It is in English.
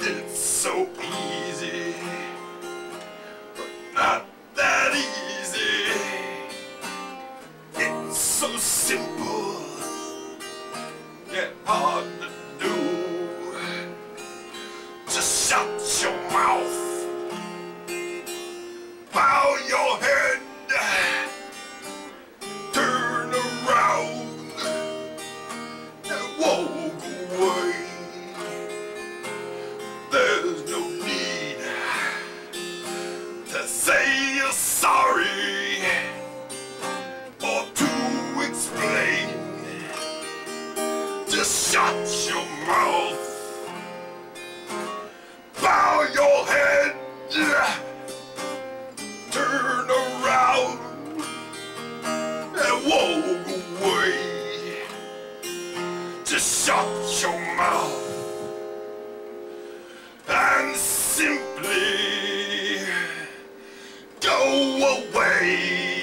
It's so easy, but not that easy. It's so simple. say you're sorry or to explain. Just shut your mouth, bow your head, turn around and walk away. Just shut your mouth and simply away.